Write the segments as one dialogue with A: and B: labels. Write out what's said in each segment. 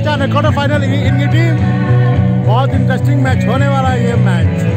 A: बच्चा ने quarter final इनकी टीम बहुत इंटरेस्टिंग मैच होने वाला है ये
B: match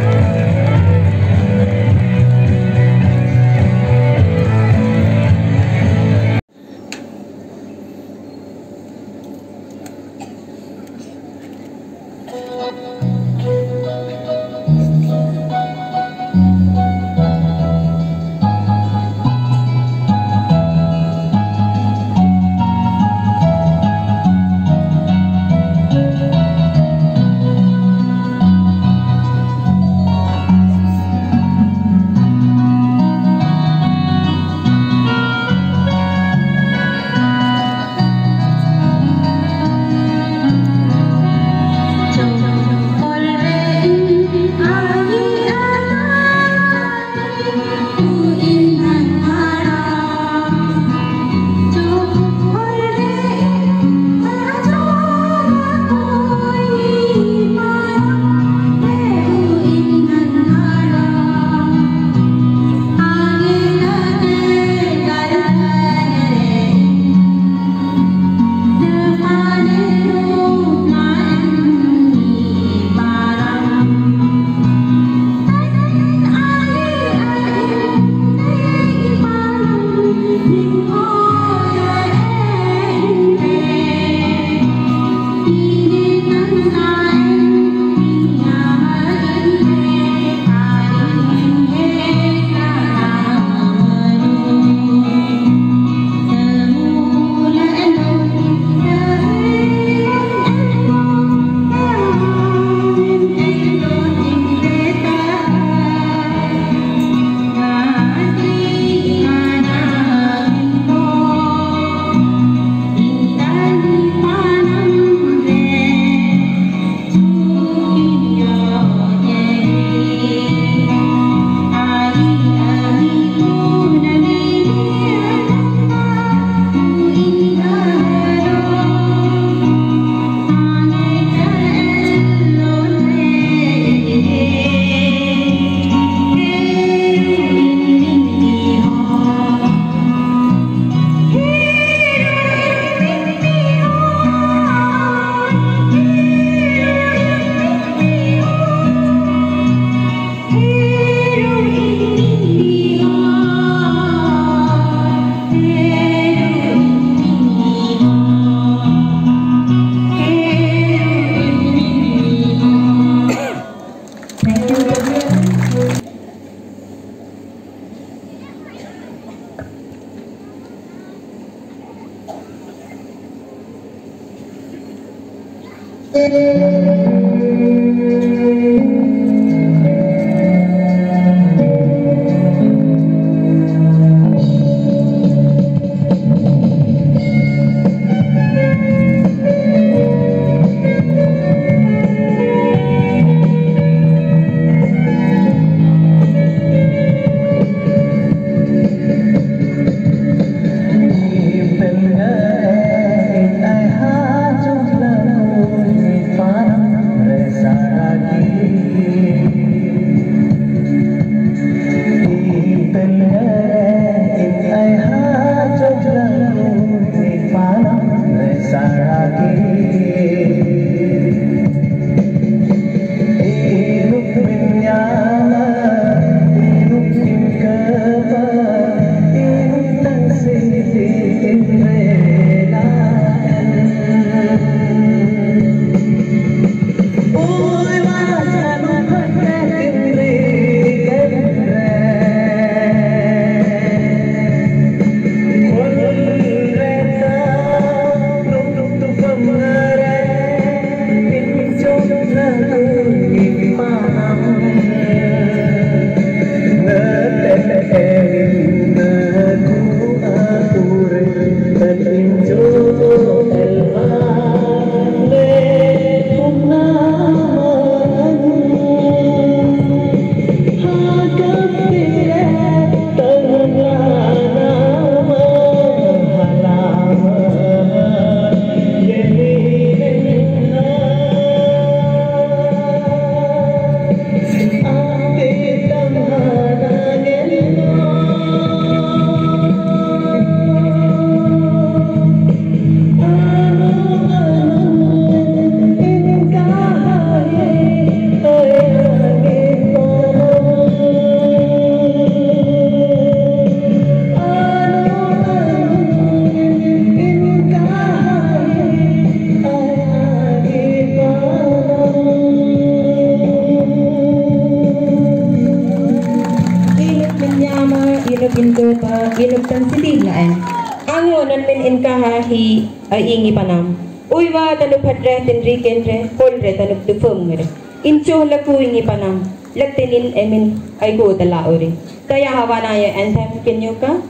B: hi panam. Uiwa wa tanu phatre tinri kenre kolre tanu dufum ngere. Incho laku ingi panam. Lagtinin emin ay go dala ore. Kaya hawana ya anthem kinyuka.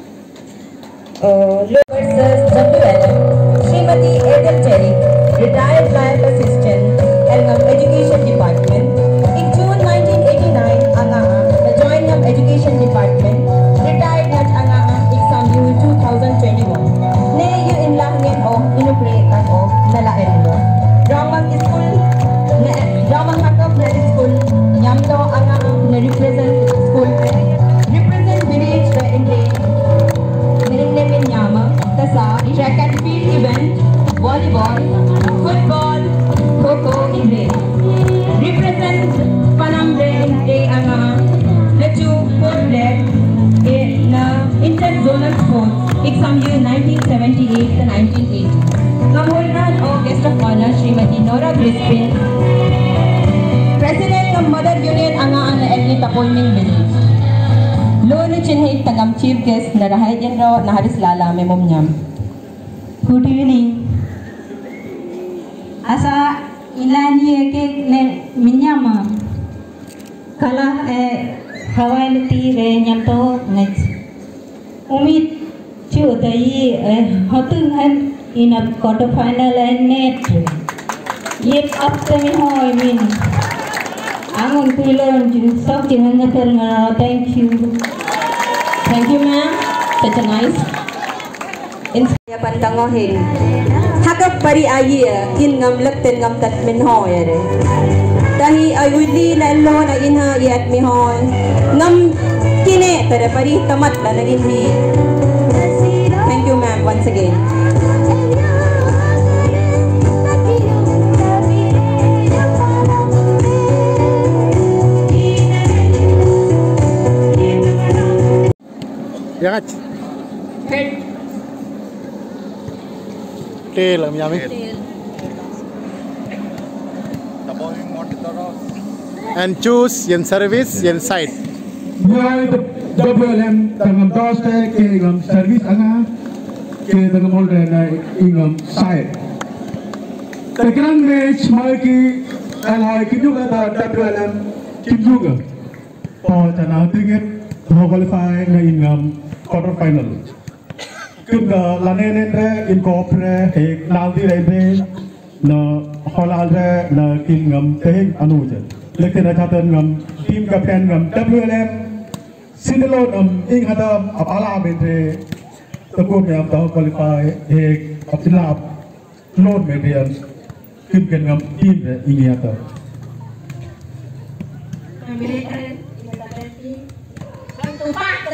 B: Uh, versus
A: quarter final and net. Yep to me hoy min. Angon pilon jin sok jin hangater ngara thank you.
B: Thank you ma'am. Such a nice Inspire pantangohin. Hakap pari ayia kin ngam lakten ngam tat min hoy re. Tahi ayudi na lo na inha iat mi hoy. Ngam kine tere pari tamat la nagin. Thank you ma'am once again.
C: Yangat. Tail ang yummy. And choose yen service yen site.
D: WLM tangam doste ke ingam service anga ke tangam olre na ingam side. Terkenal match mai ki alhai ki juga ta WLM ki juga. Oh tingit to qualify na ingam quarter final. Kun ga lane ne re in kopre ek nal di re be na holal re na kingam tehing anu je. Lekin na chatan ngam team captain ngam WLM Sindelon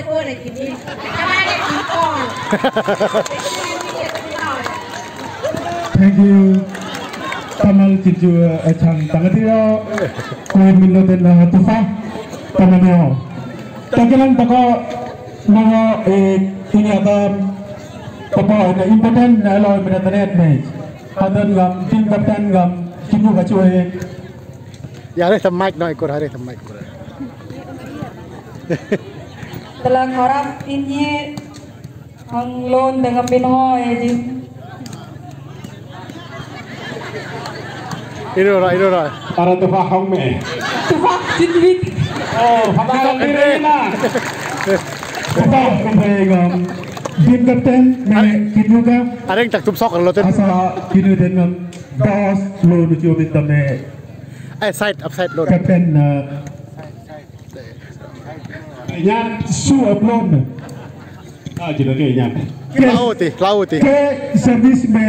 D: พูดอะไรกินนี่จะมาได้กินก่อน Thank you. Tamal
A: telang harap inye ang loan dengan Pinoy di
C: Irora, irora.
D: Para tufa hong me.
A: Tufa jinwit.
D: Oh, hamalang diri na. Tufa kumbayagam. Bim kapten, mene kinuga. Ada
C: yang caktup sok lo ten.
D: Asa kinu den. Dos lo nuju minta.
C: Eh, side, upside
D: lo. Kapten, ah, Kenya suablon. Ah, jadi Kenya.
C: Laut eh,
D: laut eh. Ke servis
C: me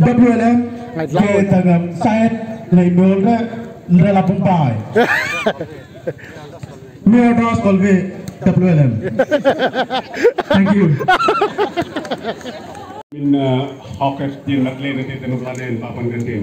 D: WLM.
C: Ke
D: tanam saya lai mol na na la pumpai. Me dos kolve WLM. Thank you.
E: Min eh, hoket din lain nanti tanong planen papan
C: kantin.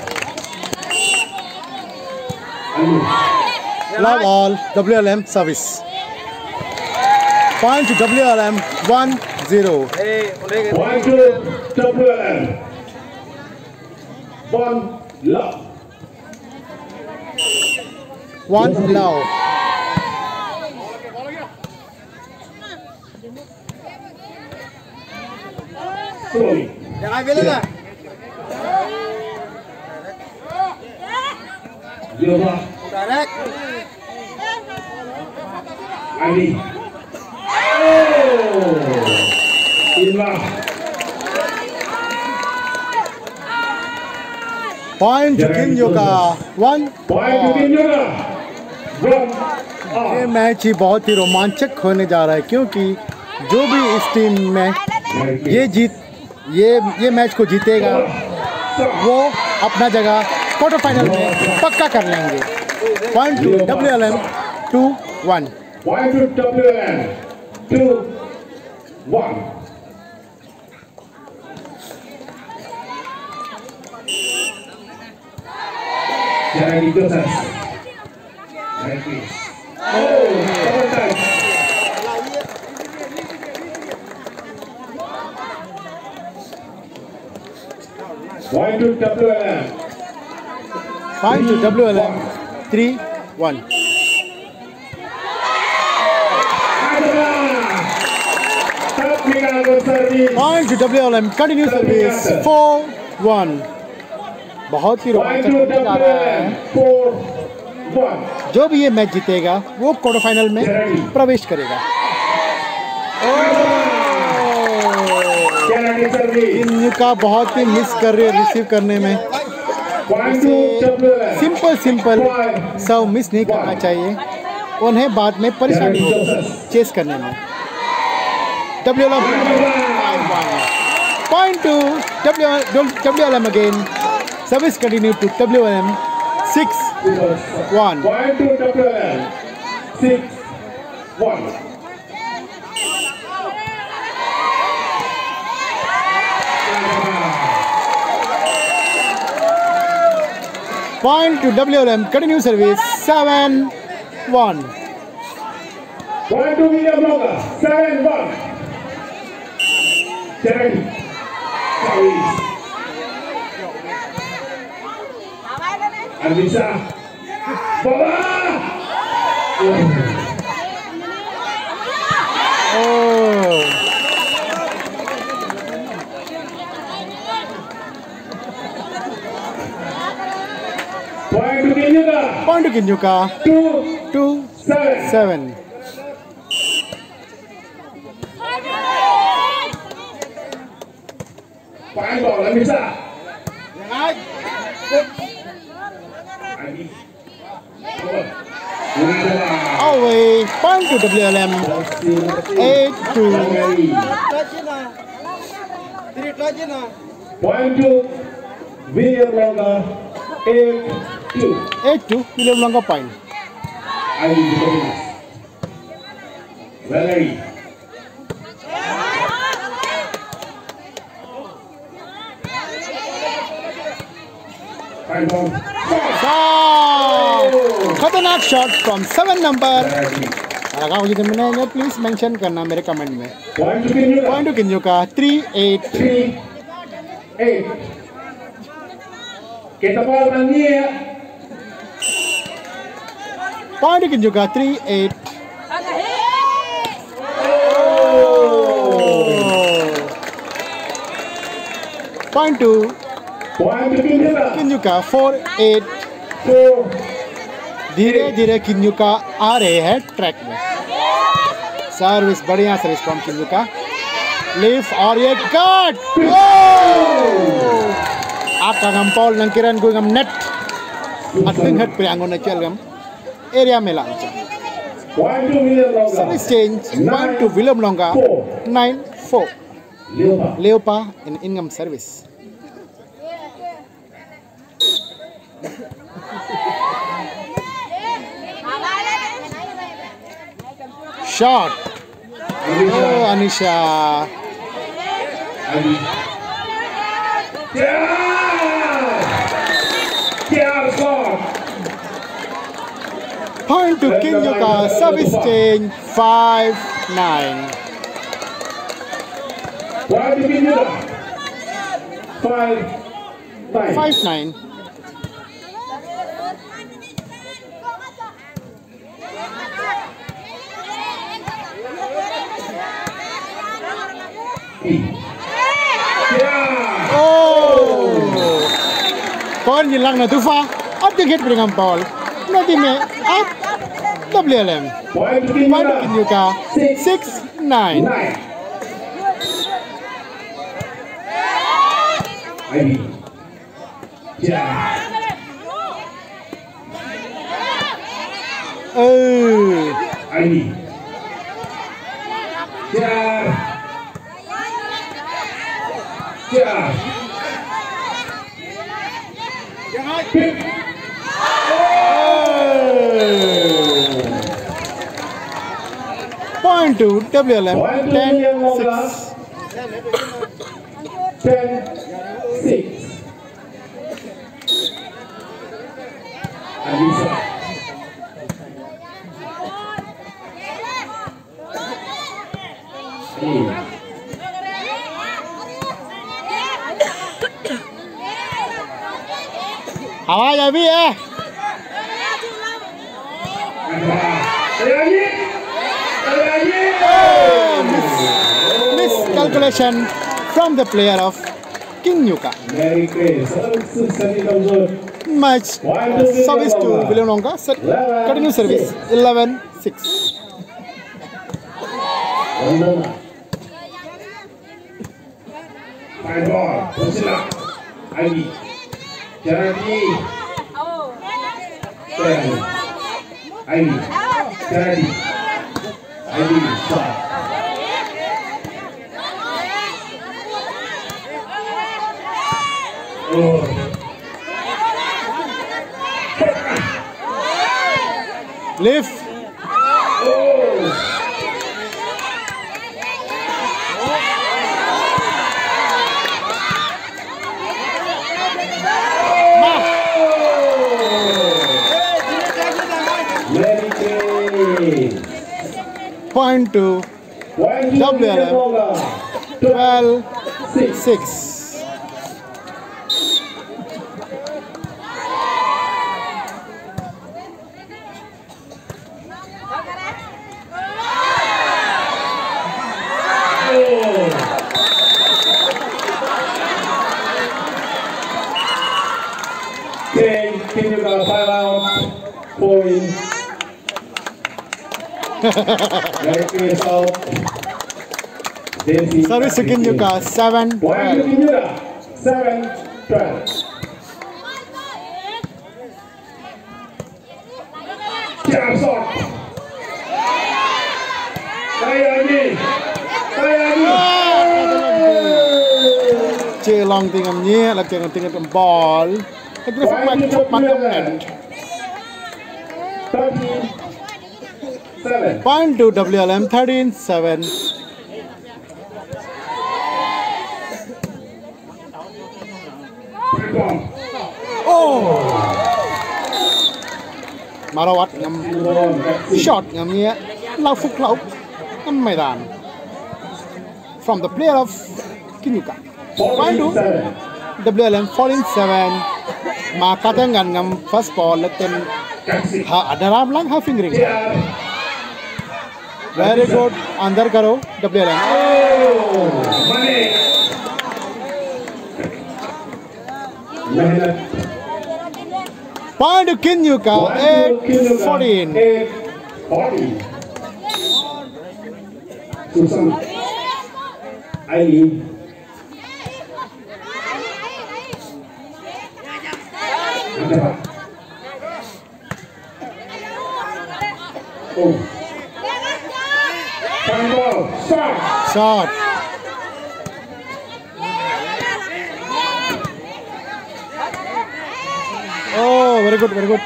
C: Love all WLM service. Point to WLM 1-0.
E: One to WLM. One love.
C: One love.
E: Slowly. Zero
C: point
E: किन योगा one
C: ये match ही बहुत ही रोमांचक होने जा रहा है क्योंकि जो भी इस टीम में ये जीत ये ये मैच को जीतेगा वो अपना जगह क्वार्टर फाइनल में पक्का कर लेंगे point to W L M two one
E: Point to WLM. Two. One. Jangan dikesas. Thank you. Oh, double touch. Point to WLM.
C: Point to W L M three one
E: Technical service.
C: Point to W L M continue service बहुत ही रोमांचक होने जा रहा है
E: WLM.
C: जो भी ये मैच जीतेगा वो क्वार्टर फाइनल में प्रवेश करेगा
E: Penalty service.
C: इन का बहुत ही मिस कर रहे रिसीव करने में
E: Point to WLM.
C: Simple simple सब मिस नहीं करना चाहिए। उन्हें बाद में परेशानी चेस करने में। Point to W W L M again service continue two W L M six One.
E: Point to WLM
C: continue service 7 1.
E: Point to Villa Blocker 7 1. Seven. Anissa. Baba!
C: Oh.
E: point
C: point గింజుక
E: two seven
C: Away, point to WLM. Eight to.
E: Point to William Longa. Eight. Eight two kilo मंगा पाइन
C: खतरनाक shot from seven number लगा मुझे जब मैंने आएँगे please mention करना मेरे कमेंट में. पॉइंट टू किंजू का थ्री एट थ्री एट का three eight
E: point to
C: Point to eight
E: Four.
C: धीरे धीरे किन्यू आ रहे हैं ट्रैक में। सर्विस, बढ़िया सर्विस फ्रॉम किन्यू का। लिफ्ट और ये कट आपका गम पॉल नंकिरन को गम नेट अतिंग हट प्रियांगो ने चल गम।
E: area Melanja.
C: Service change one to Willem Longa 9 4.
E: Leopa.
C: Leopa in Ingham service. Shot. Oh, Anisha.
E: Yeah!
C: Point to Kinyuka. Service change. 5 9.
E: One to Kinyuka. Five. Nine.
C: 5 9.
E: Yeah!
C: Oh. Kon hilang na tufa. At the hit dengan ball. no dine up WLM point
E: kinyuka 69 ừ Yeah. Yeah. Yeah.
C: Point to WLM.
E: To
C: 10
E: William
C: 6.
E: Ten. Six. Alisa. Eight.
C: Awas ya celebration from the player of King Yuka. Match service to Villanonga, set. Continue service 11 6.
E: Five ball, Posila, Ivy,
C: Jeremy,
E: Six.
C: Service
E: second
C: juga
E: seven seven 12. Jam shot. Seven, Kayani.
C: Chơi long tiếng âm nhé là chơi tiếng âm ball. Cái grip mặt chụp mặt
E: seven.
C: Point to WLM 13 7. Oh. Marawat ngam shot ngam ya lau phuk ngam maidan from the player of Kinyuka. Point to WLM 47 makatangan ngam first ball letem ha adaram lang ha fingering. Very good. Andar karo WLM.
E: Oh, money. मेहनत
C: Point to Kinyuka. 8 14.
E: Eight, forty. Susan. Aileen. Ada. Oh, Start.
C: Shot. Oh, very good, very good.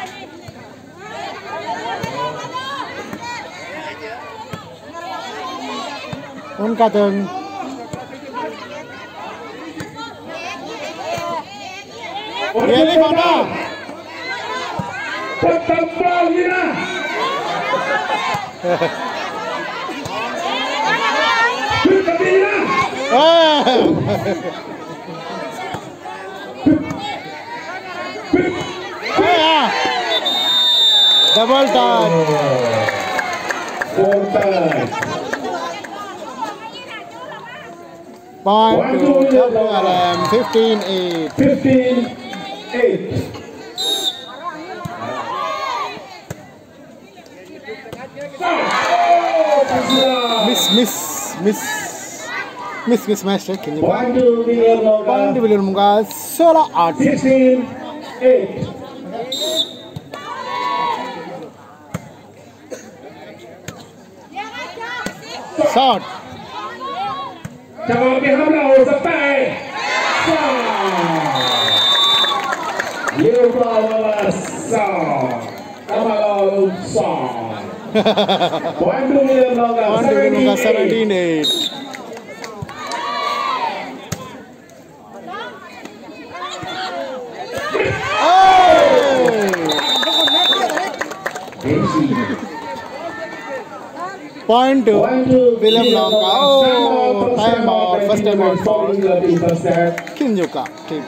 C: Unka tường. Really, Mama?
E: Put the ball,
C: Double touch.
E: Four times.
C: Point to WLM 15 8.
E: 15, 8. Oh,
C: Miss, miss, miss. Miss, miss, master. Can you
E: One, two, William
C: Point to
E: Loga.
C: William Munga. Sola art.
E: 16, 8.
C: Shot.
E: जवाब भी हमला हो सकता है ये वाला song कमाल song point to मिलियन लोगा
C: Point to William Munga 17 8. Point to
E: Point to
C: William Longa. Oh, time out. First time out for
E: First set.
C: Kinyuka. Team.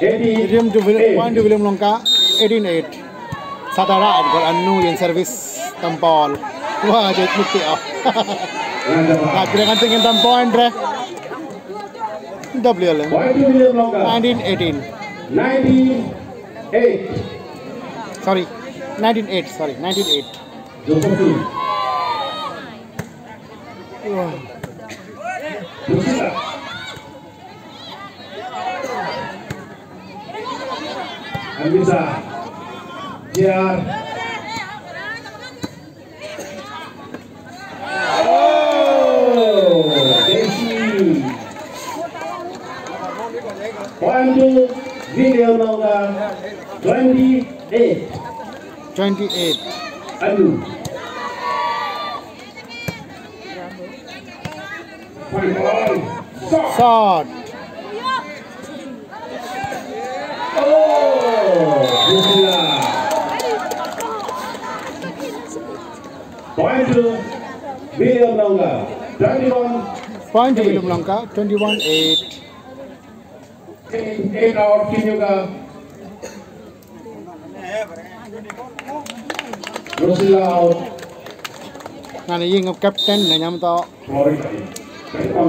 E: Eighty.
C: William to William, point to William Longa. 18 8. sadaraan kalau anu yang servis tempol, wah jadi mukti oh nah kira kan tingin
E: andre?
C: dre WL
E: 1918
C: sorry. 198 sorry.
E: 198
C: wah
E: oh Desi video 28
C: 28 Aduh
E: Oh, Point to William Longa, 21.
C: Point to William Longa, 21 8.
E: 8 out, Kinyuga. Rosilla out.
C: Nana Ying of Captain Nanyamto.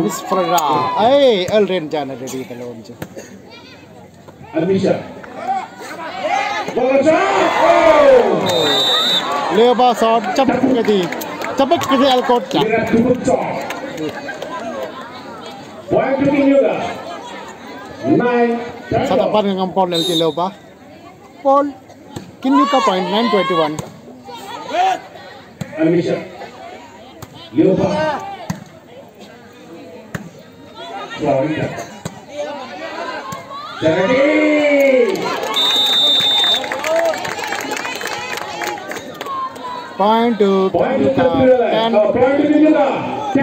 C: Miss Fraga. Hey, Elrin Jana, ready the launch.
E: Amisha. Ball shot! Oh!
C: Leba sort cepat kedi, cepat kedi alkot ya. Satu pan dengan Paul lagi Leba.
E: Paul, kini ka point
C: 921.
E: Amisha, Leba. Florida.
C: Point to
E: point to uh,
C: ten.
E: Uh, point to Nijana.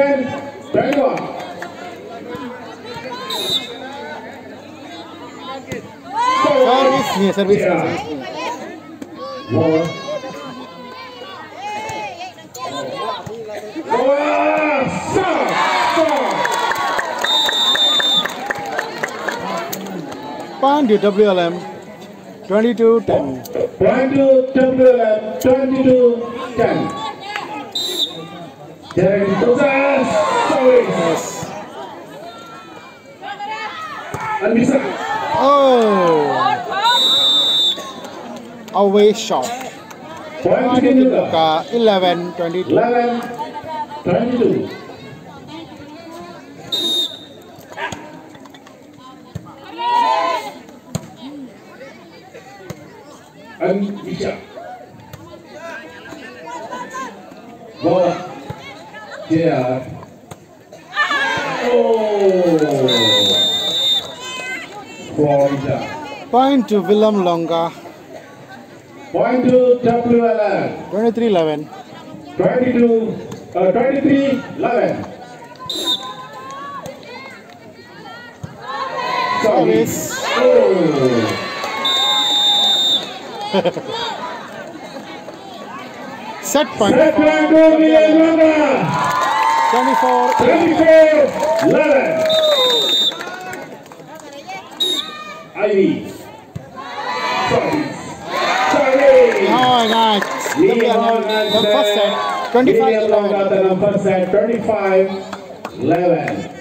C: Service me, service
E: yeah. me. Oh,
C: point to WLM 22 10.
E: Point to WLM 22 10. Derek
C: Oh. Away shot.
E: Point to Luka,
C: uh, 11, 22.
E: 11, 22. JR. Oh. Florida.
C: Point to Willem Longa.
E: Point to WLM.
C: 23-11.
E: 22, uh, 23, 11.
C: Service.
E: Oh.
C: Set point.
E: Set point to William Longa.
C: 24.
E: 24, 11. Ivy. Sorry. Sorry.
C: Oh, nice.
E: Leon
C: The first set. 25
E: Longa
C: 11.
E: the number set 25, 11.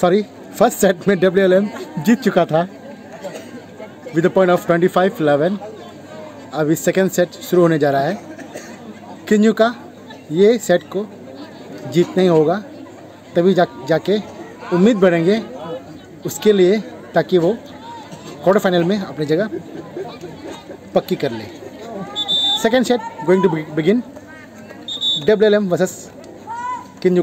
C: Sorry first set में WLM जीत चुका था with point of 25 11 अभी second set शुरू होने जा रहा है। किन्यू का ये सेट को जीतना ही होगा, तभी जा, जाके उम्मीद बढ़ेंगे उसके लिए ताकि वो क्वार्टर फाइनल में अपनी जगह पक्की कर ले। Second set going to begin W L M versus किन्यू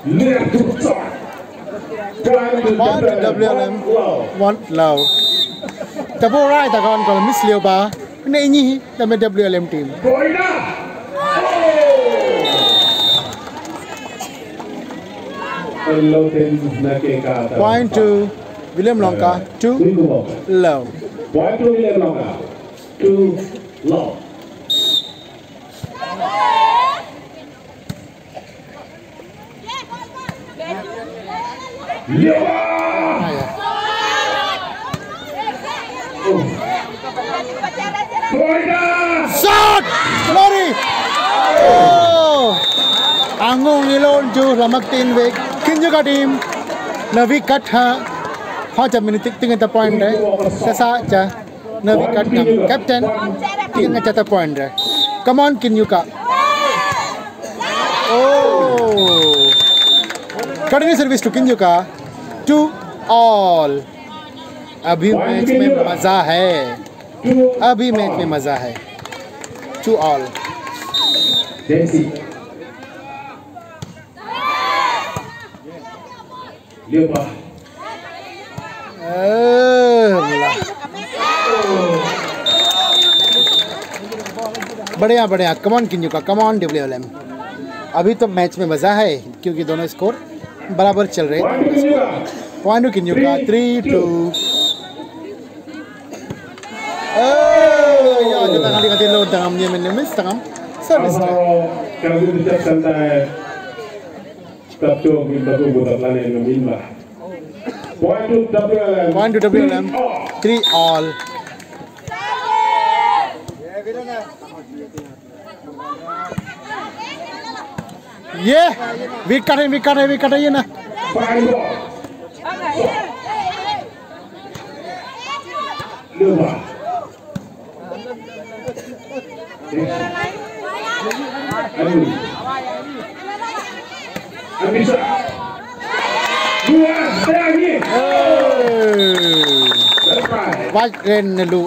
E: One WLM one low. Double right agon kalau miss Leo ba. Ini
C: ini nama WLM team. Point to William Lonka two low.
E: Point to William Lonka two low. Yawa! Florida!
C: Shot! Glory! Oh! Angong ilon ju lamak tin ve ka team navi cut ha ha jam minute tingin ta point re sasa cha navi cut ka captain tingin cha ta point re come on kinju ka oh Cutting service to Kinjuka. Two all अभी match में मज़ा है। अभी match में मज़ा है। Two all बढ़िया बढ़िया। कमॉन किंजू का कमॉन डब्ल्यू एल एम अभी तो मैच में मज़ा है क्योंकि दोनों स्कोर बराबर चल रहे
E: Point to Kinjuka.
C: Point Kinjuka three two ya kita kali kali lo tangam dia menemis tangam service dia.
E: Kalau kalau kita cek santai, tapi kita tu buat lain yang lima. Point to WLM.
C: Point to WLM. three all ये wicket है wicket है wicket है ये ना
E: Fine ball. Lima. Aduh. Bisa. Dua, lagi. Berapa?
C: वाच रेन ने लू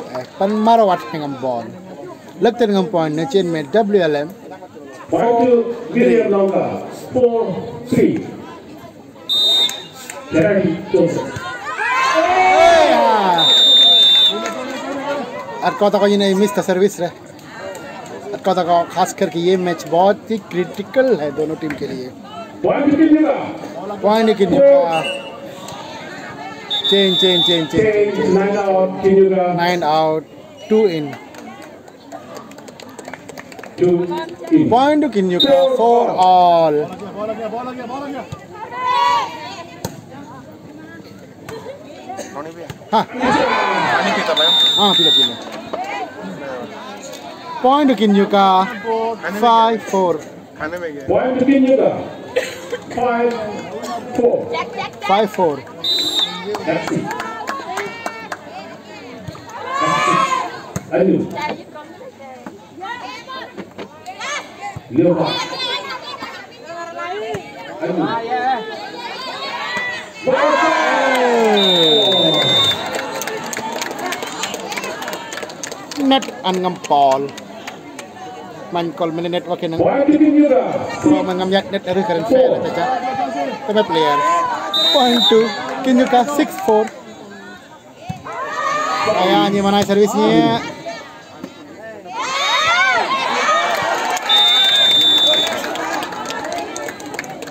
E: One, two, William Longa. Four, three. Joseph.
C: और को ये नहीं मिस था सर्विस रे और को खास करके ये मैच बहुत ही क्रिटिकल है दोनों टीम के लिए
E: to.
C: पॉइंट की निका change change change change
E: Change, nine out, Kinjuka.
C: Nine out two in
E: two, in.
C: Point to Kinyuka for all. हाँ हाँ पीला पीला Point to Kinyuka five four
E: Point to Kinyuka. Five, four.
C: five four.
E: That's it.
C: Net enam net Paul. Man mancol mene net
E: wake
C: man ngam yak net eri karen fair tacha player. Point two kinyuka six four. Ayah ni mana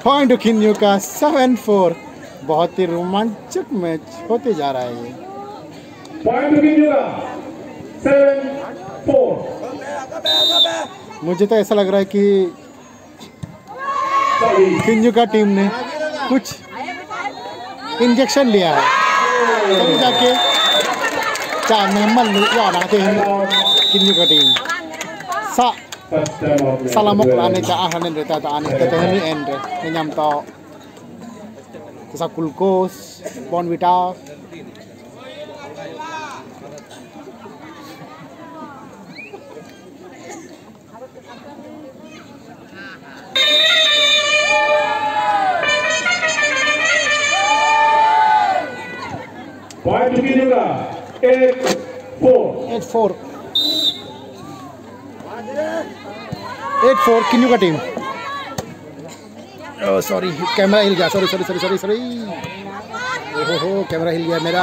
C: point to किन्यू का seven four बहुत ही रोमांचक match होते जा रहा है ये. मुझे तो ऐसा लग रहा है कि. किन्यू का टीम ने कुछ इंजेक्शन लिया है तभी जाके चार नंबर आते हैं किन्यू का टीम सा
E: salamok la
C: ka ta de tata ta ta ane ta tehni en de nyam to. Sa kulkos bon vita.
E: Point to be
C: 8 4 किन्नू का टीम सॉरी कैमरा हिल गया sorry sorry sorry sorry sorry ओहो हो camera हिल गया मेरा.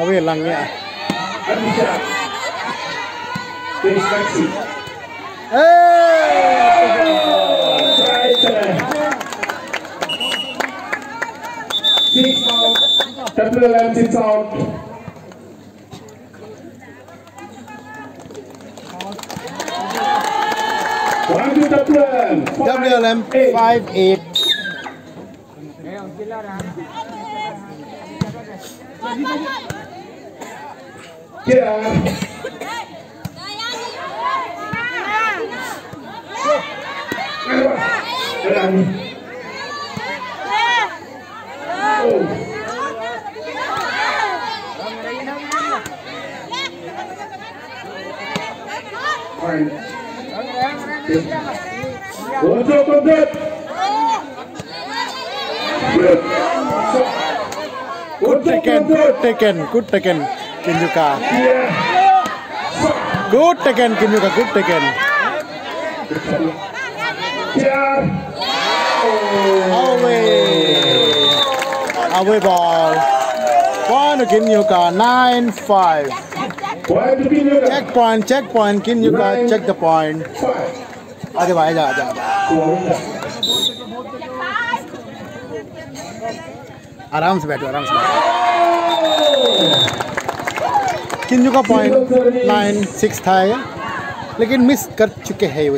C: अबे lung गया।
E: Six out. WLM six
C: WLM.
E: Five eight. Good
C: taken, good taken, good taken,
E: Kinjuka.
C: Good taken, Kinjuka, good taken.
E: Yeah.
C: away away ball point to किन्नू का 9 5
E: Point to Kinyuka.
C: check point check point किन्नू का check the point
E: Five.
C: आगे भाई जा जा जा। आराम से बैठो आराम से बैठो किन्नू का पॉइंट नाइन सिक्स था ये लेकिन मिस कर चुके हैं ये.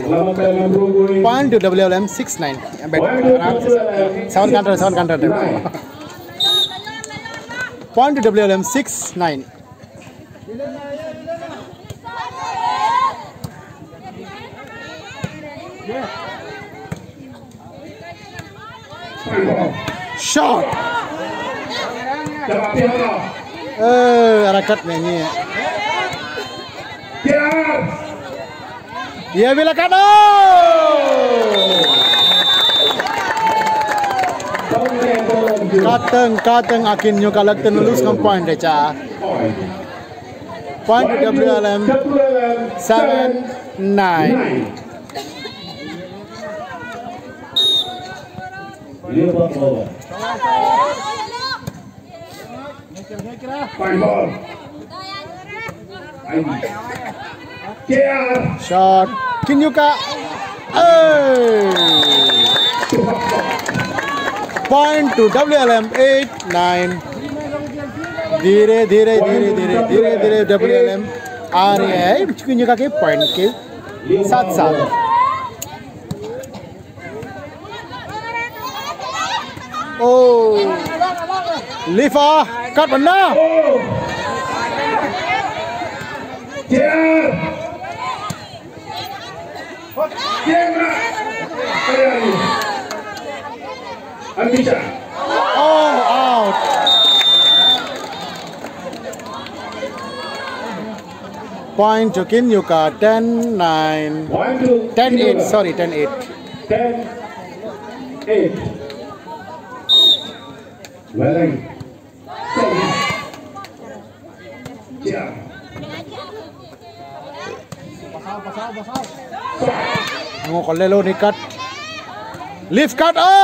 C: Point to W L M six nine बैठो आराम से seven counter seven counter point to W L M six
E: nine shot.
C: हरकत में नहीं है। Dia
E: bila kado.
C: Kateng kateng akin nyo kalakten lose kam point de cha.
E: Point
C: WLM 7 9.
E: Leo ball over. Fine ball. Fine.
C: Shot. Kinyuka. Point to WLM 8 9. धीरे धीरे धीरे धीरे धीरे धीरे WLM आ रहे हैं। किन्युका के पॉइंट के साथ साथ। ओ लिफा कट बनना Point to Kinyuka, 10, 9, 10,
E: Kinyuka.
C: 8, sorry, 10, 8.
E: 10, 8. Yeah. Pasal, pasal, pasal.
C: งูคอนเลโลนี่กัดลิฟกัดอะ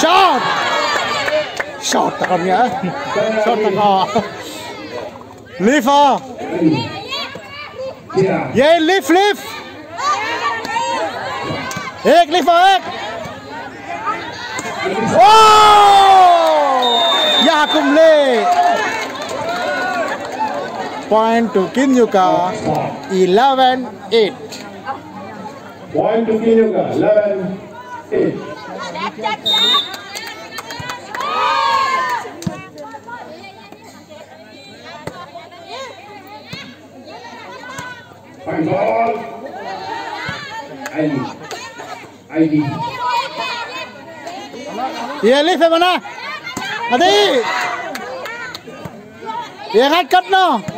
E: ช็
C: อตช็อตตะกอนเนี่ยช็
E: อตตะกอนลิฟ
C: อะเย้ลิฟลิฟ
E: เอกลิฟ
C: เอ
E: กโอ้
C: ยา
E: กุ
C: มเล่ point to किन 11 8.
E: Point to Kinyuka, 11 8. My God. I
C: ये ये ये ये ये ये ये ये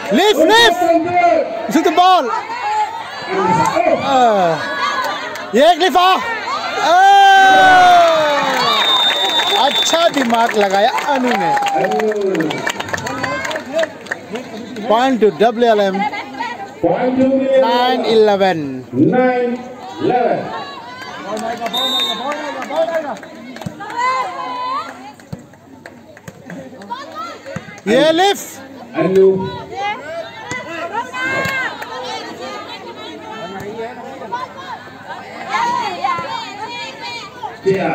C: lift lift shoot the ball
E: Oh.
C: Uh, ये एक लिफा अच्छा दिमाग लगाया अनु ने.
E: Point to
C: W
E: L
C: M
E: nine eleven.
C: ये lift Iya. Eh, ayo. Dia.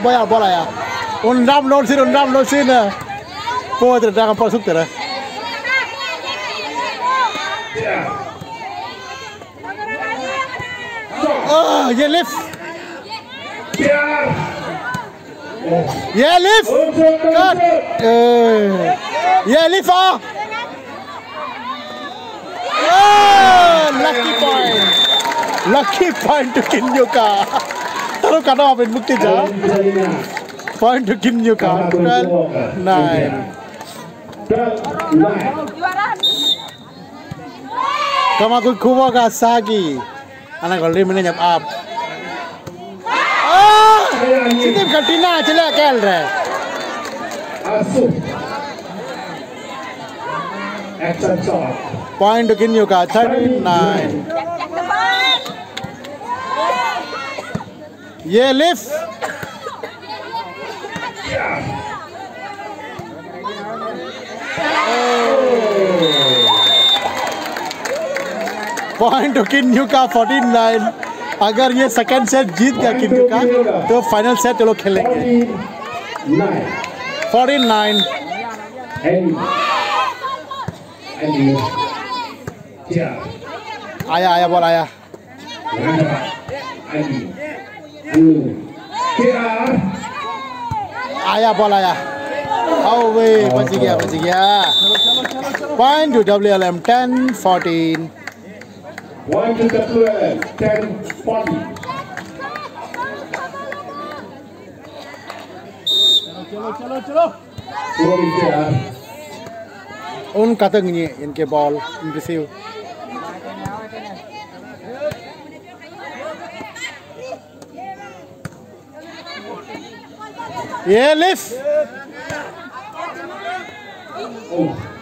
C: bola ya, bola ya. Undam non sin, undam non sin. Po
E: itu
C: dalam pasuk tera.
E: Eh.
C: Iya. Oh,
E: ah,
C: ye
E: iya,
C: lift. Yelif! Cut! Yelif! Oh! Lucky point! Lucky point to Kinyuka! Taro kada apin mukti
E: ja.
C: Point to Kinyuka. 12, 9.
E: 12, 9.
C: Kama kun kuwa ka sagi. Anak kalau dia menanjap up. சிதம் கட்டினா ஆச்சுல கேல்ற
E: அசு accept point
C: किन यू का? 39 nine ये lift point किन यू का? 49 अगर ये सेकंड सेट जीत गया किन्युका तो फाइनल सेट ये लोग खेलेंगे
E: Fourteen. Nine.
C: 49
E: Andy. Andy. Tiar.
C: आया आया बोल आया. आया बोल आया बच गया बच गया point to WLM 10 14
E: To the 1040. Un
C: kata ni inke ball in receive. Yeah,
E: lift.
C: Oh.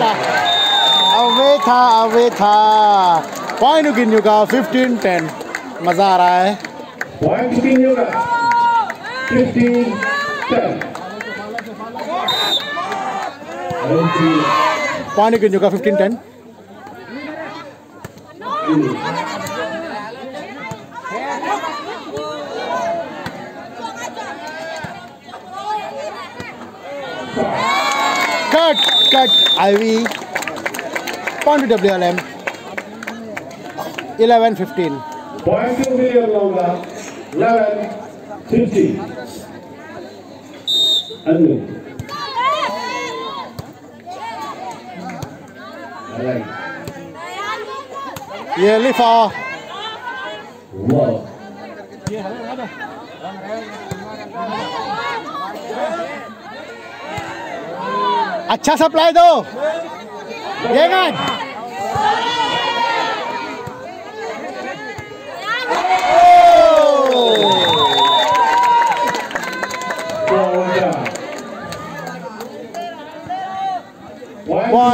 C: था अवे था अवे था पॉइंट गिन्यू का 15 10 मज़ा आ रहा है
E: Point bikin juga. 15, 10.
C: पॉइंट गिन्यू का 15 10 cut cut ivy
E: point W L M eleven fifteen
C: ये लिफा अच्छा सप्लाई दो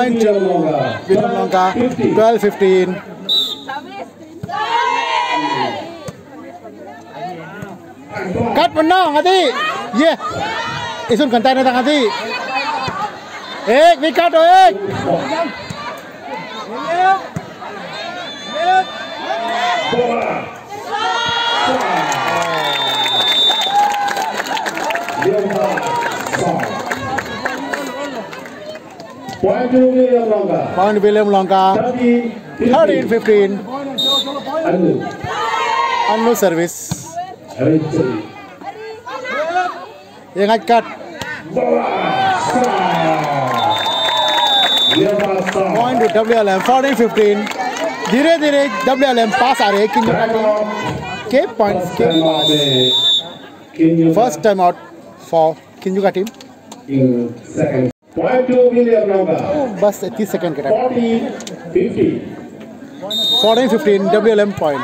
E: William Longa.
C: विक्रम लंका
E: 50.
C: 12 15 कट मुन्ना ngati ये isun kantai na ngati एक विकेट हो एक
E: Bola. Lima, song. Point to William Longa.
C: Point William Longa
E: 30,
C: 13 15
E: Anu.
C: Annu service
E: Arunci.
C: ये ngaj cut
E: Bola. song.
C: Point two डब्ल्यूएलएम 14 15 धीरे धीरे डब्ल्यूएलएम पास आ रहे हैं किंग का टीम के पॉइंट्स के
E: Stand
C: pass
E: by Kinyo
C: first time out for Kinjuka team
E: in second. Point to William Longa.
C: बस 30 second के टाइम
E: 40, 50.
C: 14 15 डब्ल्यूएलएम point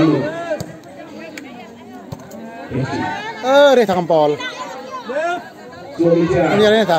E: Anu. 50.
C: अरे था बॉल
E: Suaminya.
C: ini ada था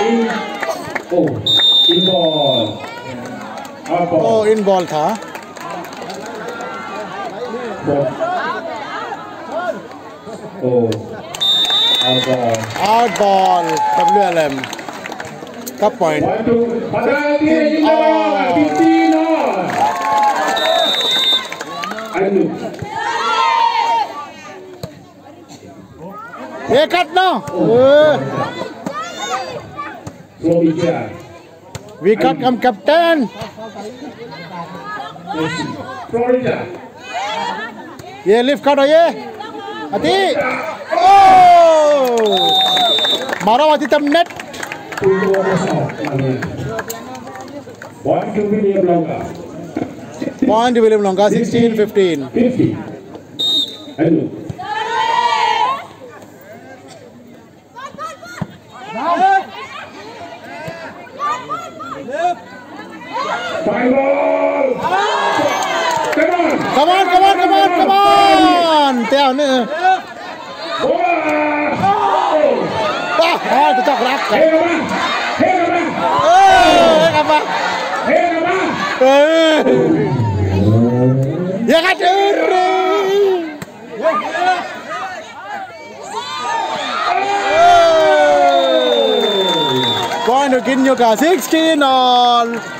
E: in ball in ball
C: thả ô out
E: ball out ball tập luyện làm các point 1
C: 2 3 4
E: 5
C: wicket come captain
E: Florida.
C: ये lift cut हो ये अति मारो अति तम
E: net. Point William Longa
C: 16 15
E: 50. Anu. Five balls. Come on.
C: Come on, come on, come on, come on. Tèo nữa.
E: Ba, ba,
C: tụi tao rác. Hey, come on.
E: Hey, come on. Hey,
C: come on.
E: Hey, come
C: on. Hey. Ya kan. Going to 16
E: on.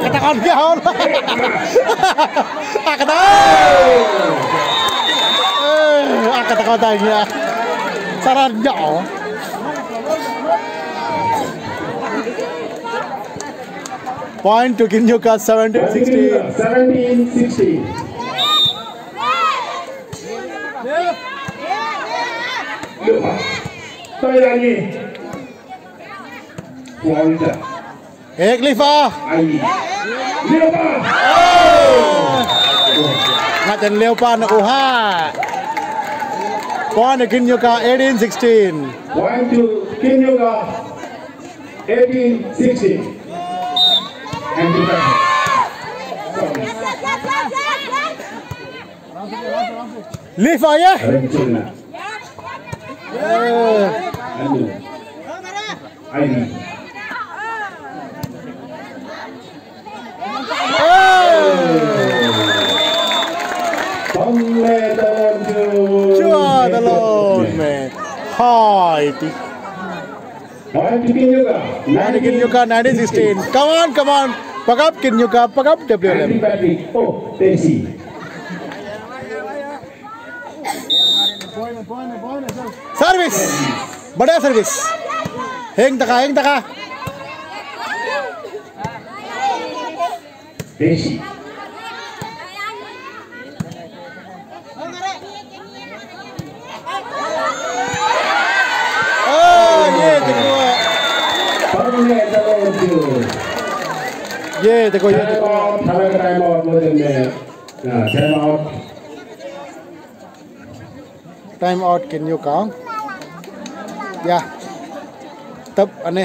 C: katakan dia ya on katakan eh, katakan tanya. Saran ya, oh. Point to Kinyuka 17 16.
E: 17 16. Lagi. Eklifa. Leopold.
C: Ngaten Leopold Uha. Point Kinyoka
E: 18-16. Point to Kinyoka 18-16. And the
C: Lifa, yeah?
E: Yeah.
C: yeah.
E: Anu. Aini. Pemmedan
C: man.
E: One to
C: Kinyuka 19 16. Come on, come on. Pick up Kinyuka, pick up WLM.
E: Oh, Desi.
C: Service बड़ा service हेंग तका हेंग तका
E: Finish.
C: Oh, ye, teko.
E: Ye,
C: teko, ye, teko.
E: Time out, में. Time out. Time out,
C: can
E: you count? Yeah. Tab, ane,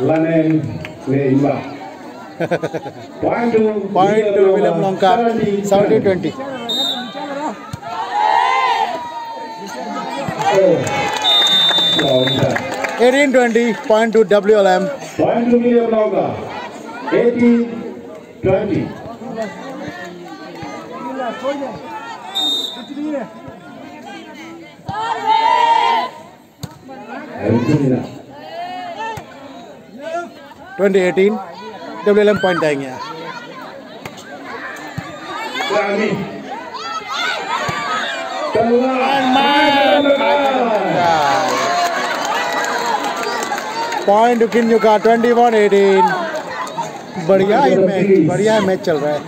E: Lanen ne imba point to point to
C: William Lonka. 70 20 18 20 point to WLM
E: point to William 18 20
C: 2018 W L point आएँगे। Point किन का twenty one eighteen. बढ़िया match बढ़िया match चल रहा है।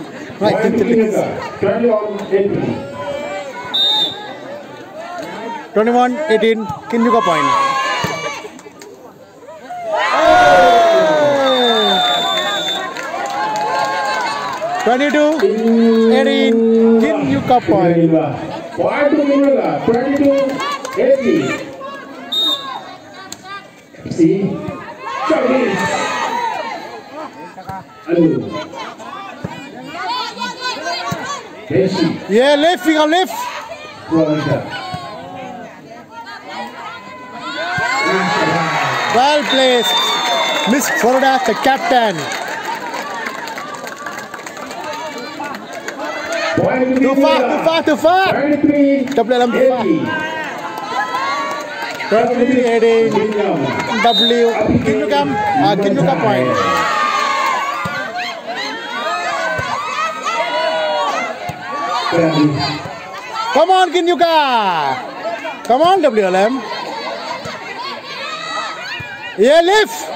C: Twenty one eighteen किन्यू का point
E: 22, Erin Kim Yukapoy. 22, Erin. FC. Chinese. Alu. Messi.
C: Yeah, left, finger left.
E: Florida.
C: Well placed. Miss Florida,
E: the captain.
C: Too far, too far, too far. Double too far.
E: Double.
C: W. Point.
E: Ah,
C: come on, Kinyuka! Come on, WLM. Yeah, lift.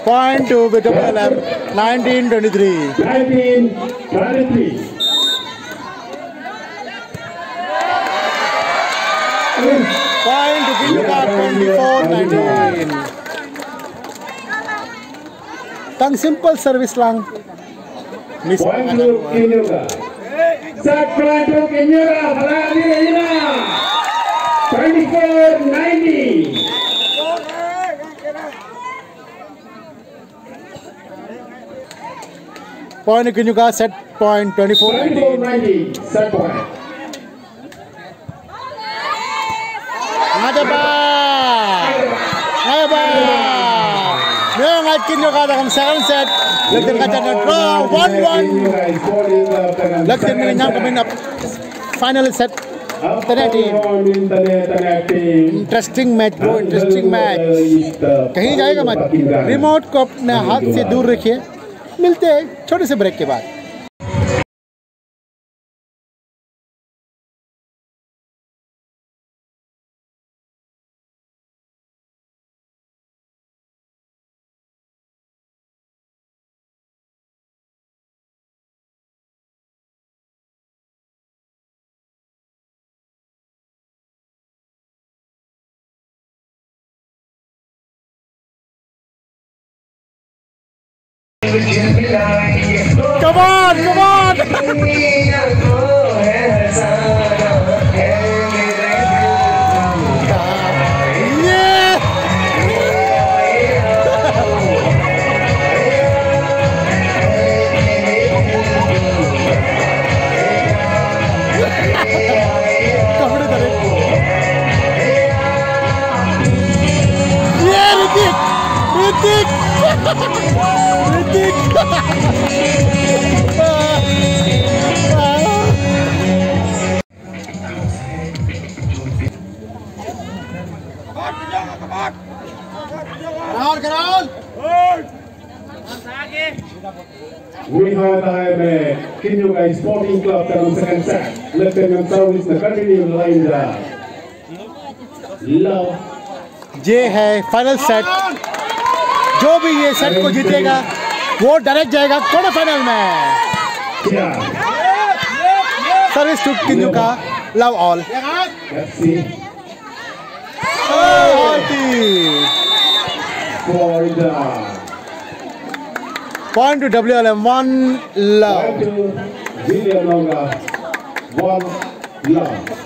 C: Point to WLM 1923.
E: 1923.
C: Point to Kinyuka 24 19. Tang simple service lang.
E: Point to
C: ano.
E: Sat Pelancong Kenyora Seladi Reina 2490
C: Point Kenyuga set point
E: 2490 90, set point.
C: Kinyuka dalam second set. Lagyan ka dyan draw. 1-1.
E: Kinyuka is falling up. dengan
C: Lagyan mo
E: second
C: niya
E: set.
C: kami na final set.
E: The net,
C: Interesting match bro. Interesting match. कहीं जाएगा
E: remote
C: remote को अपने हाथ से दूर रखिए मिलते हैं छोटे से ब्रेक के बाद Amen.
E: Meanwhile, time uh, Kinyuka Sporting Club dalam second set. Lieutenant Service na continue line da. Love.
C: ये है फाइनल सेट जो भी ये सेट को जीतेगा वो डायरेक्ट जाएगा क्वार्टर फाइनल में. सर्विस टू किंजू का love all
E: Let's see. Point to WLM, one love. One love.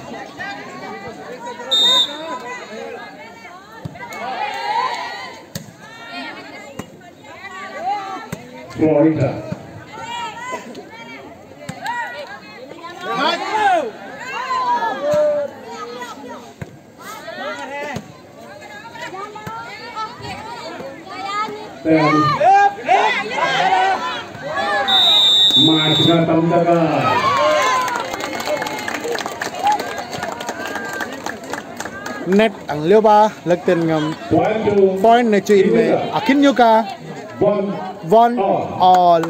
E: Florida. Ten. net ang liêu
C: ba lực ngầm. Point
E: này chuyện
C: về. À, Akin yoga one all.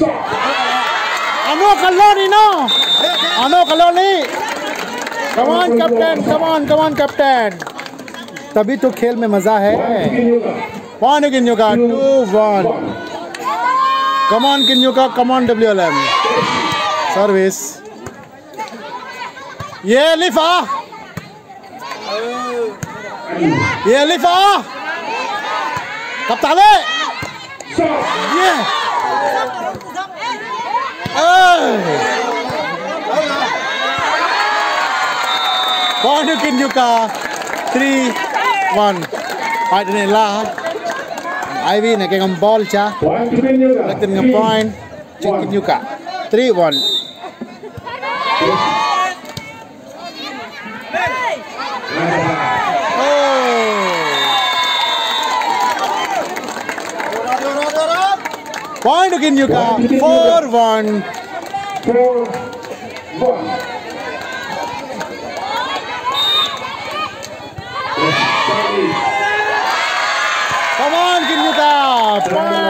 E: À,
C: ano kaloni
E: no à,
C: ano kaloni नो अनो colony come on captain come on come on captain तभी तो खेल में मज़ा है। One. किन्यू का?
E: Two
C: one
E: one.
C: Come on किन्यू का come on W L M service ये लिफा ये लिफा कप्तान
E: Stop.
C: ये। Manukin juga. 3 1. Fight ini lah. Ivy nak kengam ball cha. Nak kengam point. Chicken juga. 3 1. Point again, Yuka. 4 1.
E: 4 1.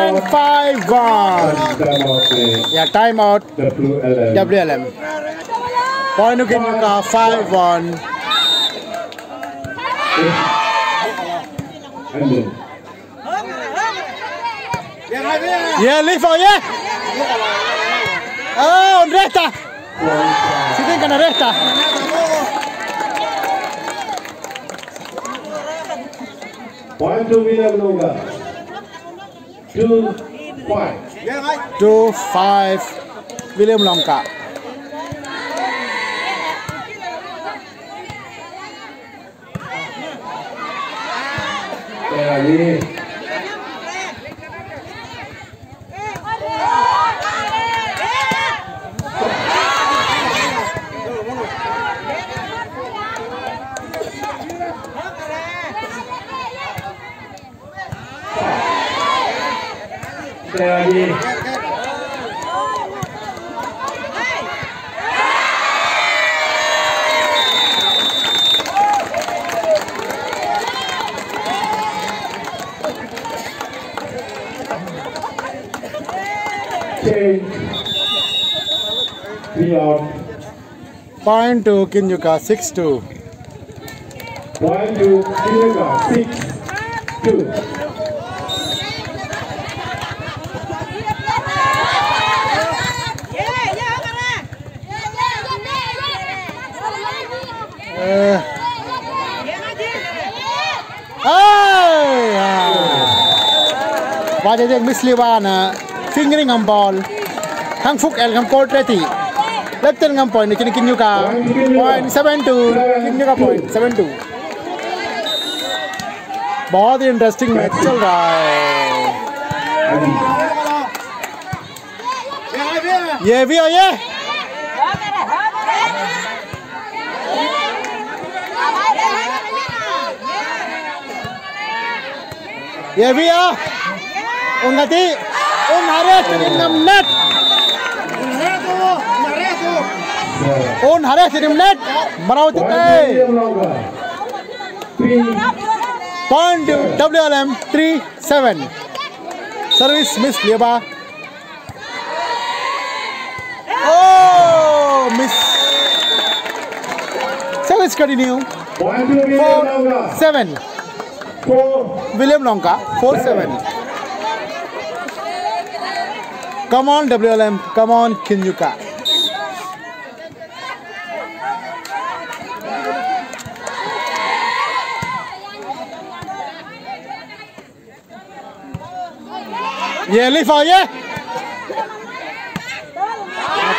C: Yang five one. Yeah, timeout.
E: WLM.
C: WLM. Poinukin Yuka five
E: one. Yeah,
C: leave for yeah. Oh, resta. Si tengan resta.
E: Point to Villalonga. Two, five.
C: two five. William Longka
E: Kaya ni sekali lagi
C: Point to Kinjuka, 6 2. Point to Kinjuka, 6 2. và thế nhưng Miss Liban fingering on ball thăng phúc el gam court đấy thì left chân gam point này kinh nhiêu cả point seven two kinh nhiêu cả point seven two. बहुत ही interesting match चल रहा है ये भी हो ये भी आ। उन्नति। ओ नरेश रिमलेट ओ बनाओ
E: चलते
C: point
E: W L M three
C: seven service miss लेबा ओ miss. Service continue.
E: Seven William Longa four
C: seven come on W L M come on खिंजुका ये लिफ आइए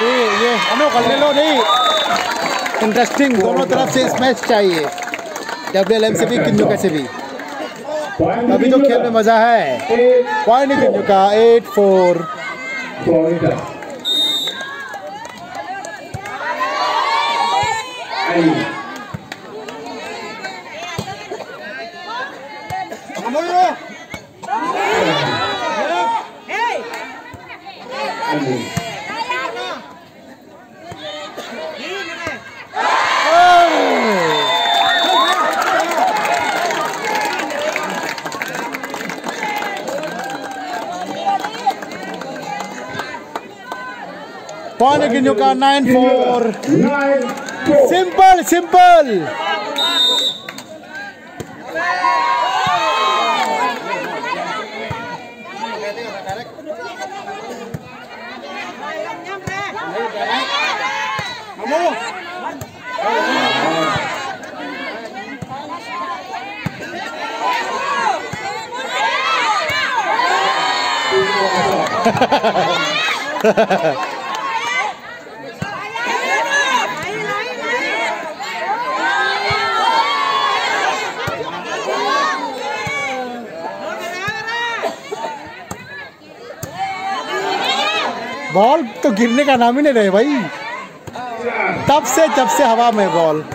C: ये हमें लो नहीं इंटरेस्टिंग दोनों तरफ़ से इस मैच चाहिए डब्ल्यू एल एम से भी किंदुका कैसे भी अभी तो खेल में मज़ा है। पॉइंट नहीं
E: चुका eight four
C: Thank Eight. Luka 9-4. Simple,
E: simple. Ha
C: ha ha ha. तो गिरने का नाम ही नहीं रहे भाई। तब से, जब से हवा में बॉल।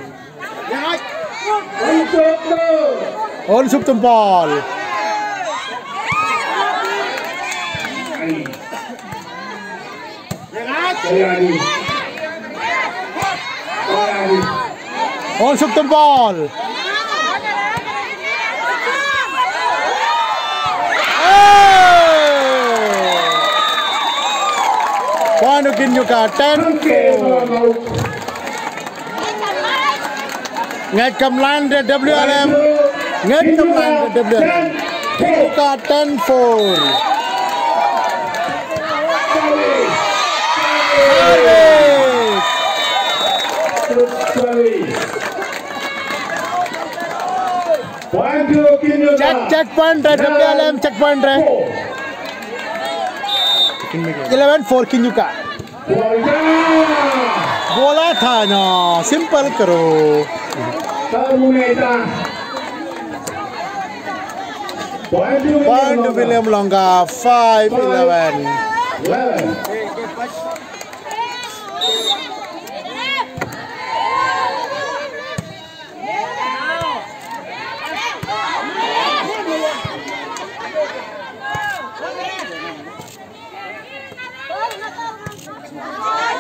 C: और सुप तुम बॉल. और सुप तुम
E: ball. in
C: nhu ten ngay cầm lan để WLM ngay cầm lan để WLM
E: nhu cả ten four
C: Check checkpoint right WLM checkpoint
E: right
C: 11 4 Kinyuka. बोला था ना सिंपल करो
E: Terminator. Point to
C: point to William Longa 5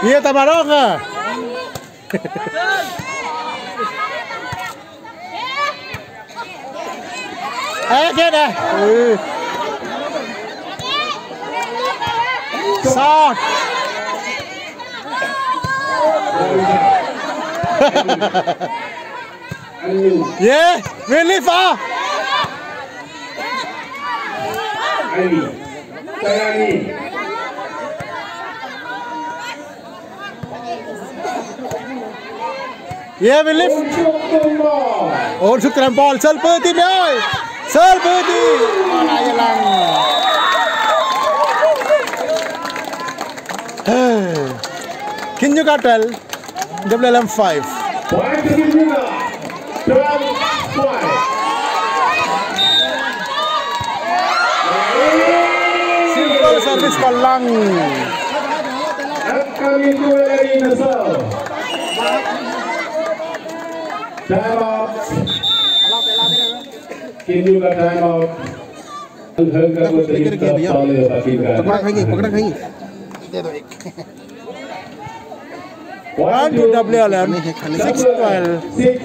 C: E a ¡Eh, quién es!
E: ¡Sac!
C: yeah, really.
E: Ali, Ali.
C: Ya we lift.
E: Untuk
C: kerempol seperti boy, seperti. Ayo lang. Can you
E: tell? Double LM five.
C: Simple service. At
E: kami juga dari Nasal. In the serve. Time out. Kinyuka time out. Hơn các quân sĩ tập to lừa và kim gà.
C: One to WLM. 6 12.
E: Six.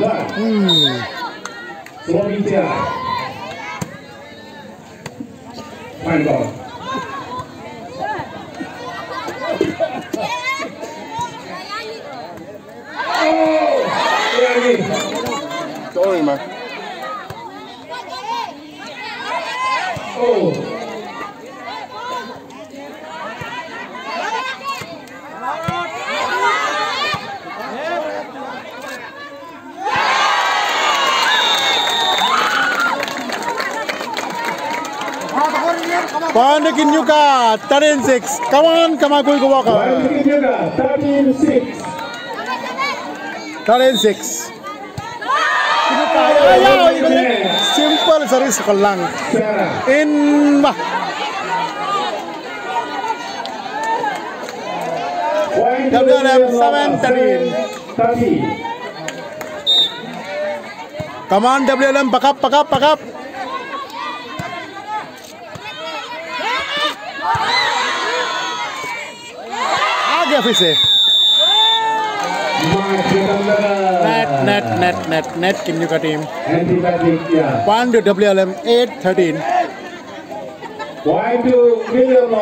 E: One. Slovenia. Fine ball. Oh! lagi.
F: Sorry, Mas.
E: Oh.
C: Pandakin Yuka, 13-6. Come on,
E: Kamakul Kawaka. 13-6.
C: 13 6. Kinyuka. Ayaw. Simple service Kalang.
E: Sarah.
C: In bah.
E: One
C: WLM
E: Kinyuka.
C: 7,
E: 13.
C: Come on, WLM. Pack up, pack up, pack up. आगे फिर से
E: Mark Chitambara.
C: net net net net net Kinyuka team one to WLM 8 13
E: One to William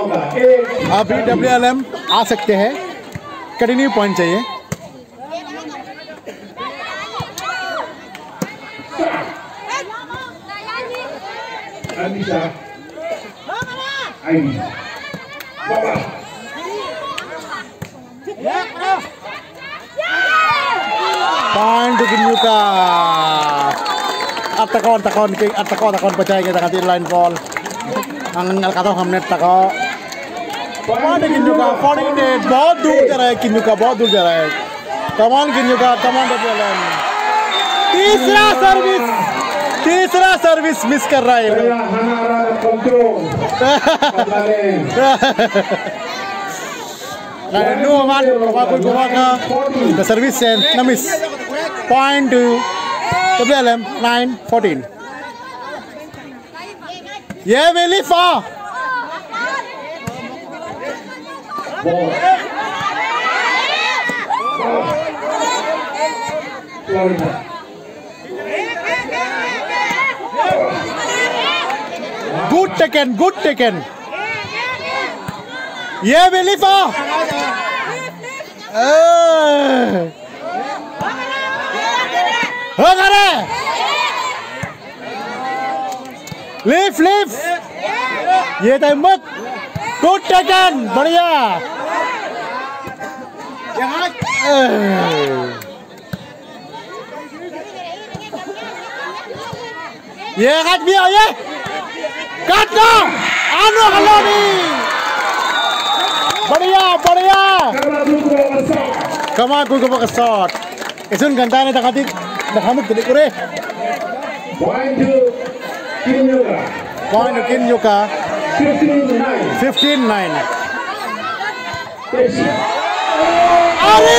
C: अभी WLM आ सकते हैं continue point चाहिए
E: Anissa. Aini. Baba.
C: point to Kinyuka at takon takon kay at takon takon pachay kita kati line ball ang ngalkato हमने तको point Kinyuka 48 बहुत दूर जा रहा है Kinyuka बहुत दूर जा रहा है कमान Kinyuka कमान WLM तीसरा सर्विस तीसरा सर्विस मिस कर रहा है man, kumakul kumaka. The service and namis. Point to WLM 9 14. Yeah.
E: Florida.
C: Good taken, good taken. ये भी लिफा हो करे। लिफ लिफ ये तो मत। गुड टेकन बढ़िया। ये काट भी हो ये। काट दो। आनो कलोनी बढ़िया बढ़िया kama ku ko baka shot isun ganda na takati nakamuk tuli kure
E: Point to Kinyuka.
C: point kin yuka
E: 15-9.
C: 15 9
E: Yes.
C: are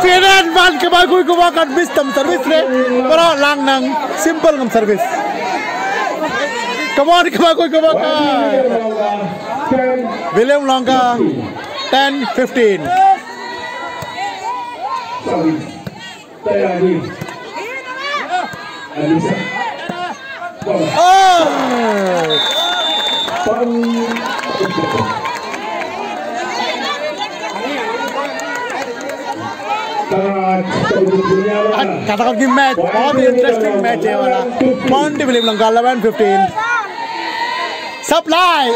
C: Finan ban ke ba ku ko ba kat bis tam service re pero lang nang simple ngam service come on ke ba ku William Longa 10 15
E: Sorry. Tayari. Alisa. Bola.
C: oh
E: Pang. Tarat. Dunia
C: katakan की match बहुत ही interesting match है वाला point William Longa 11 15 supply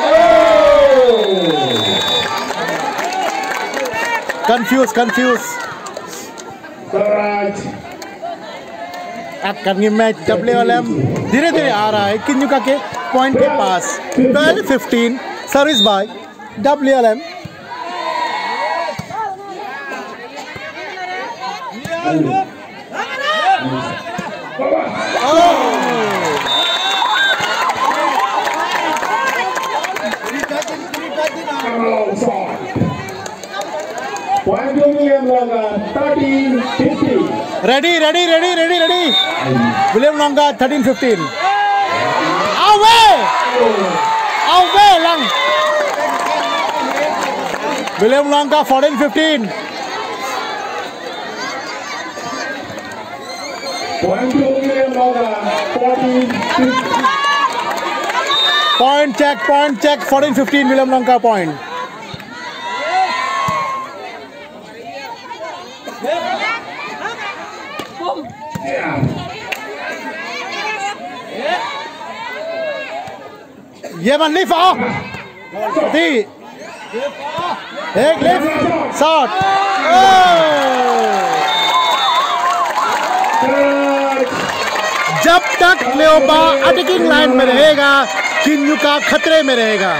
C: confuse confuse
E: Tarat.
C: अटकन की match W L M धीरे धीरे आ रहा है किन्युका के पॉइंट के पास। 12 15 service by W L M
E: Ready, ready, ready, ready, ready. William Longa, 13 15.
C: Away! Away, lang. William Longa, 14 15.
E: Point 14 15.
C: Check, point check, 14 15, William Longa
E: point.
C: ये मन लिफ आओ दी। एक लिफ शॉट जब तक क्लेओपा अटैकिंग लाइन में रहेगा किन्युका खतरे में रहेगा।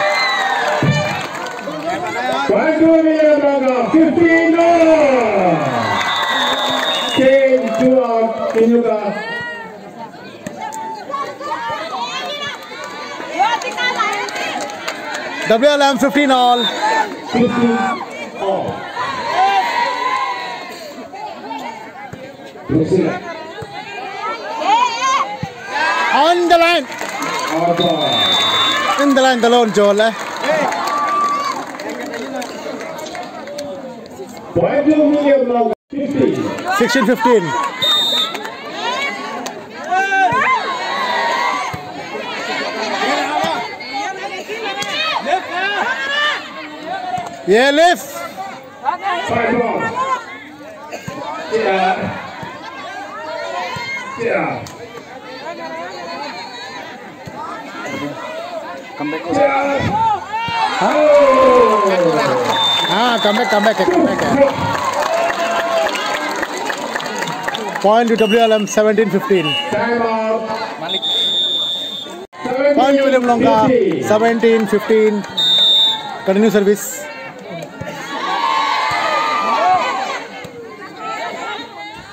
E: Point WLM 15 all.
C: On
E: the line.
C: In the line, the lone Joel. Eh?
E: Point 16 15. Yelif. lift. Yeah. Yeah.
C: Come back. Ah, come. Point to WLM 1715.
E: Time
C: Point
E: to
C: William Longa 1715. Continue service.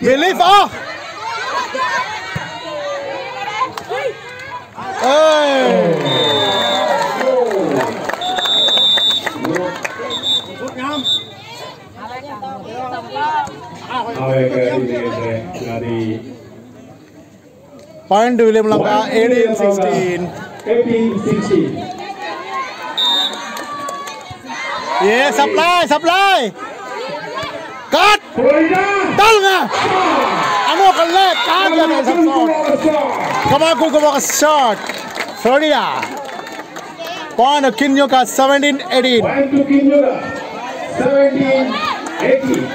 C: Hiển Linh Võ Ê. Point to William Lanka, 18
E: 16.
C: 18 16. Yeah, supply, supply.
E: cut
C: tal nga amo ka left tal nga sa shot kama ko ko ka shot. Florida. Kon kinyo ka 17
E: 18 kinyo ka 17 18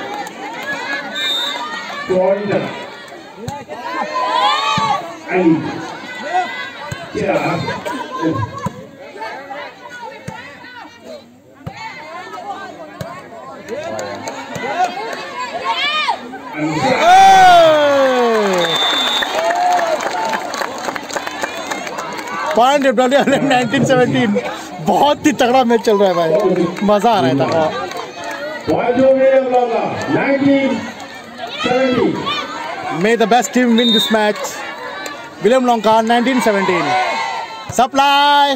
E: florida. Ay yeah.
C: Point nineteen seventeen बहुत ही तगड़ा match चल रहा है भाई। मज़ा आ रहा है may the best team win this match William Longa 1917 supply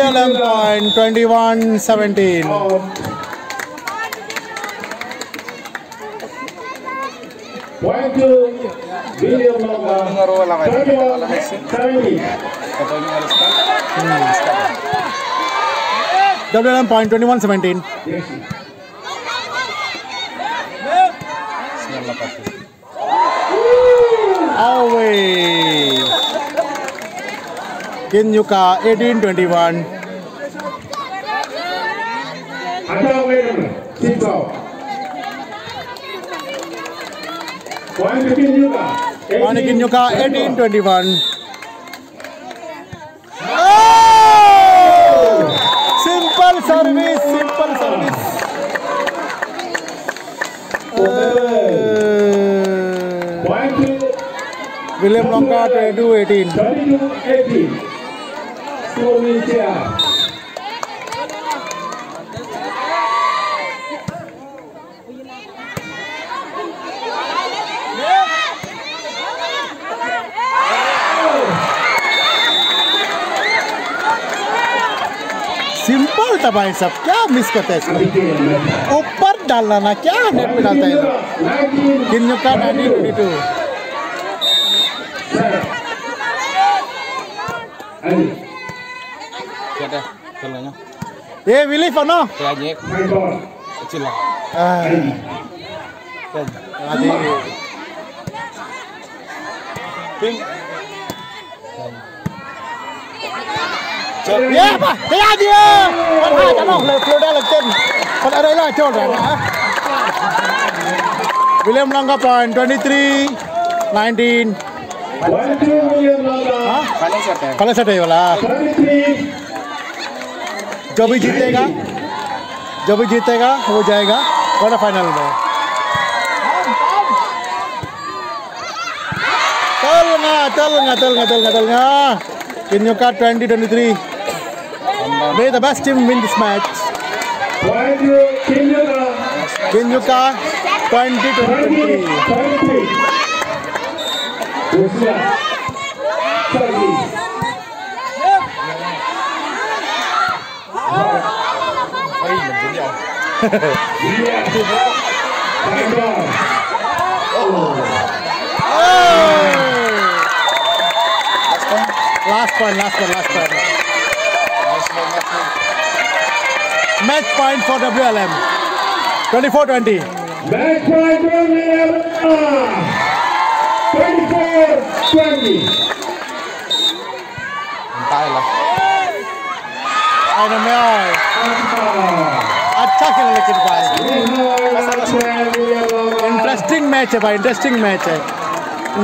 E: out.
C: WLM point 21 17.
E: Point to William Longa. 21, 17.
C: WLM point 21 17.
E: Yes.
C: Away. Kinyuka 18 21.
E: Attack later. Six out. Point to Kinyuka.
C: Point Kinyuka 18 21. Oh! Simple service, simple service. Uh, William Lonka 22 18.
E: 22, 18. Two minutes here.
C: Simple था भाई सब क्या miss करते हैं इसमें ऊपर डालना ना क्या नेट पे डालता है ये लोग?
E: 19,
C: Yeah, we
E: live or
C: no? Yeah, Kecil
E: lah. Ah. Adi.
C: Ping. Ya, apa? Ya dia. Kan ha janong le flow dah leken. Kan ada lah chol dah. William Langga point 23 19
E: Kalau
C: saya, kalau saya, kalau
E: saya,
C: जो भी जीतेगा, जो भी जीतेगा, वो जाएगा quarter final में। चलना चलना चलना चलना चलना इन का twenty twenty three may the best team win this this twenty
E: twenty three Last point, last point,
C: last point. Last point, last point. Match point for WLM. 24-20.
E: Match point for WLM. 24-20. Entah
C: lah. Ada mel. अच्छा खेला लेकिन interesting match है भाई interesting match है।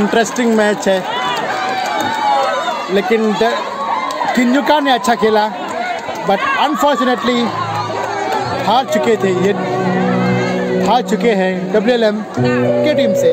C: Interesting match है। लेकिन किंजुका ने अच्छा खेला बट अनफॉर्चुनेटली हार चुके थे ये हार चुके हैं डब्ल्यू एल एम के टीम से।